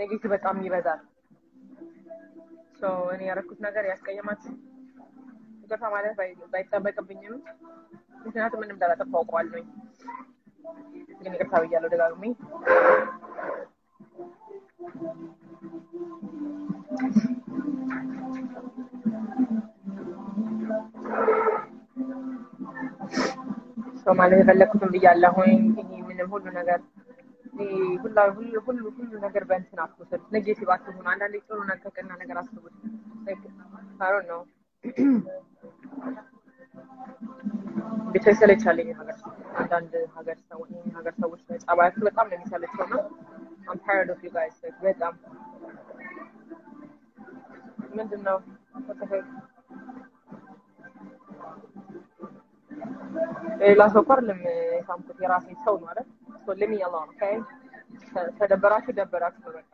negative በጣም ይበዛል። እኔ ያደረኩት ነገር ያስቀየማችሁ ይቅርታ ማለት ባይ- ባይጠበቅብኝም ምክንያቱም ምንም እንዳላጠፋሁ አውቀዋለሁኝ። ግን ይቅርታ ብያለሁ ደጋግሜ። ሰው ማለት የፈለግኩትን ብያለሁኝ። ምንም ሁሉ ነገር ሁሉ ሁሉ ነገር በእንትን አትውሰድ፣ negative አትሁን። አንዳንዴ ጥሩ ነገር ነገር አስቡት። አሮ ነው ብቻ ይሰለቻል። ይሄ ሀገር አንዳንድ ሀገር ይሄ ሀገር ሰዎች ጸባያችሁ በጣም ነው የሚሰለቸው ነው። I'm tired of you guys በጣም ምንድን ነው ሌላ ሰው እኮ አይደለም የራሴ ሰው ነው አይደል? so leave me alone okay። ተደበራችሁ ደበራችሁ ነው በቃ።